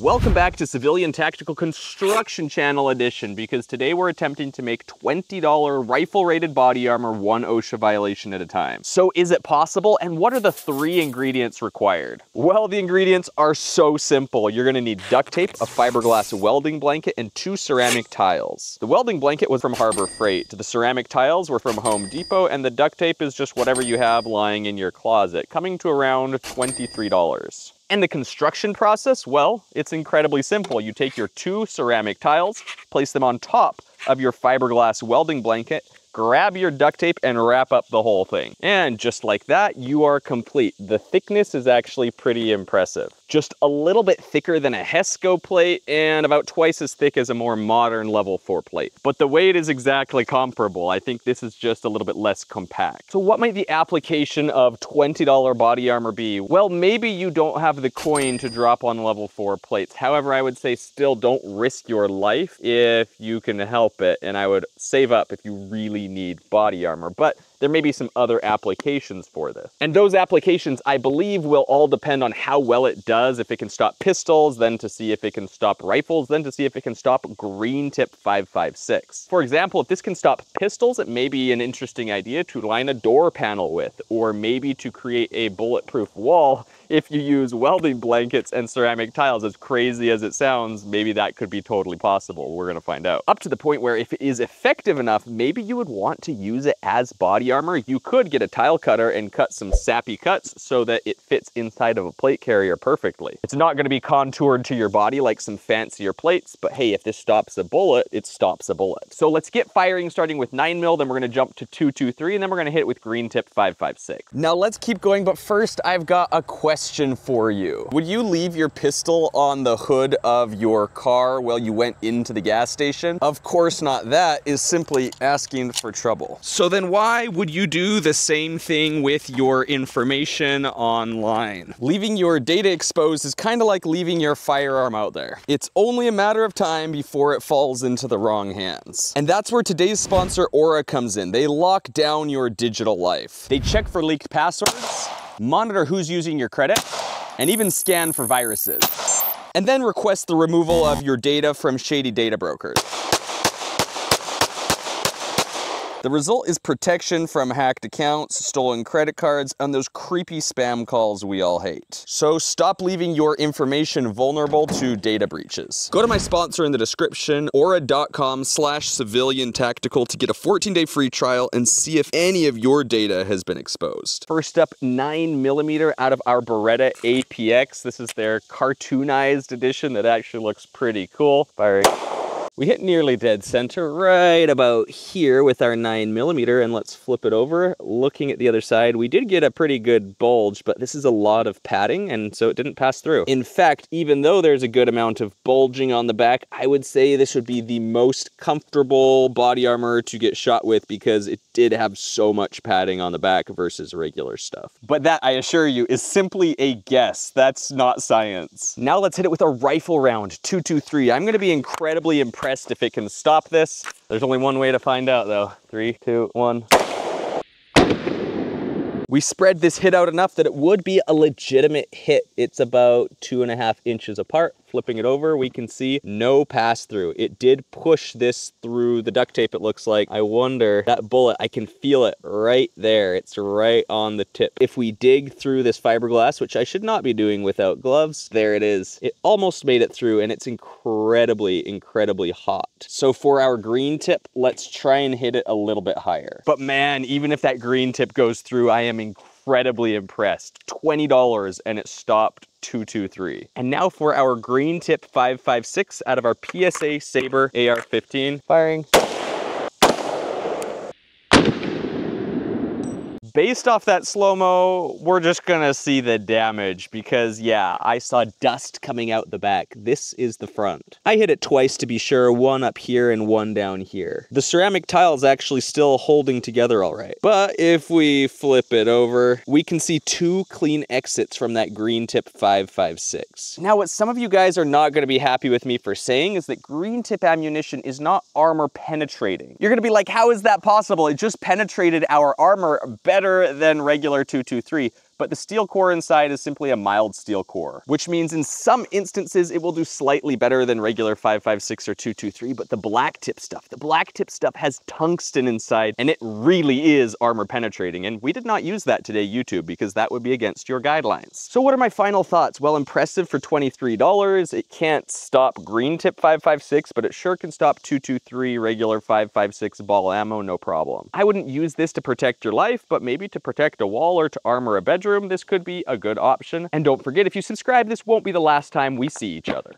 Welcome back to Civilian Tactical Construction Channel Edition because today we're attempting to make $20 rifle rated body armor one OSHA violation at a time. So is it possible and what are the three ingredients required? Well, the ingredients are so simple. You're gonna need duct tape, a fiberglass welding blanket, and two ceramic tiles. The welding blanket was from Harbor Freight. The ceramic tiles were from Home Depot and the duct tape is just whatever you have lying in your closet, coming to around $23. And the construction process, well, it's incredibly simple. You take your two ceramic tiles, place them on top of your fiberglass welding blanket, grab your duct tape and wrap up the whole thing. And just like that, you are complete. The thickness is actually pretty impressive. Just a little bit thicker than a Hesco plate and about twice as thick as a more modern level 4 plate. But the weight is exactly comparable. I think this is just a little bit less compact. So what might the application of $20 body armor be? Well, maybe you don't have the coin to drop on level 4 plates. However, I would say still don't risk your life if you can help it. And I would save up if you really need body armor. But there may be some other applications for this. And those applications, I believe, will all depend on how well it does, if it can stop pistols, then to see if it can stop rifles, then to see if it can stop green tip 556. For example, if this can stop pistols, it may be an interesting idea to line a door panel with, or maybe to create a bulletproof wall if you use welding blankets and ceramic tiles, as crazy as it sounds, maybe that could be totally possible. We're gonna find out. Up to the point where if it is effective enough, maybe you would want to use it as body armor. You could get a tile cutter and cut some SAPI cuts so that it fits inside of a plate carrier perfectly. It's not gonna be contoured to your body like some fancier plates, but hey, if this stops a bullet, it stops a bullet. So let's get firing starting with 9 mil, then we're gonna jump to 223, and then we're gonna hit with green tip 556. Now let's keep going, but first I've got a question question for you. Would you leave your pistol on the hood of your car while you went into the gas station? Of course not. That is simply asking for trouble. So then why would you do the same thing with your information online? Leaving your data exposed is kind of like leaving your firearm out there. It's only a matter of time before it falls into the wrong hands. And that's where today's sponsor Aura comes in. They lock down your digital life. They check for leaked passwords, monitor who's using your credit, and even scan for viruses. And then request the removal of your data from shady data brokers. The result is protection from hacked accounts, stolen credit cards, and those creepy spam calls we all hate. So stop leaving your information vulnerable to data breaches. Go to my sponsor in the description, aura.com slash civilian tactical to get a 14-day free trial and see if any of your data has been exposed. First up, 9 millimeter out of our Beretta APX. This is their cartoonized edition that actually looks pretty cool. Firing. We hit nearly dead center right about here with our 9 millimeter, and let's flip it over. Looking at the other side, we did get a pretty good bulge, but this is a lot of padding, and so it didn't pass through. In fact, even though there's a good amount of bulging on the back, I would say this would be the most comfortable body armor to get shot with because it did have so much padding on the back versus regular stuff. But that, I assure you, is simply a guess. That's not science. Now let's hit it with a rifle round, 223. I'm gonna be incredibly impressed if it can stop this. There's only one way to find out though. Three, two, one. We spread this hit out enough that it would be a legitimate hit. It's about two and a half inches apart. Flipping it over, we can see no pass through. It did push this through the duct tape, it looks like. I wonder, that bullet, I can feel it right there. It's right on the tip. If we dig through this fiberglass, which I should not be doing without gloves, there it is. It almost made it through and it's incredibly, incredibly hot. So for our green tip, let's try and hit it a little bit higher. But man, even if that green tip goes through, I am incredibly impressed. $20 and it stopped 223. And now for our green tip 556 out of our PSA Sabre AR-15. Firing. Based off that slow-mo, we're just gonna see the damage because yeah, I saw dust coming out the back. This is the front. I hit it twice to be sure, one up here and one down here. The ceramic tile is actually still holding together all right. But if we flip it over, we can see two clean exits from that green tip 556. Now what some of you guys are not gonna be happy with me for saying is that green tip ammunition is not armor penetrating. You're gonna be like, how is that possible? It just penetrated our armor better better than regular 223. But the steel core inside is simply a mild steel core, which means in some instances it will do slightly better than regular 556 or 223, but the black tip stuff, the black tip stuff has tungsten inside and it really is armor penetrating. And we did not use that today, YouTube, because that would be against your guidelines. So what are my final thoughts? Well, impressive for $23. It can't stop green tip 556, but it sure can stop 223 regular 556 ball ammo, no problem. I wouldn't use this to protect your life, but maybe to protect a wall or to armor a bedroom, this could be a good option. And don't forget, if you subscribe, this won't be the last time we see each other.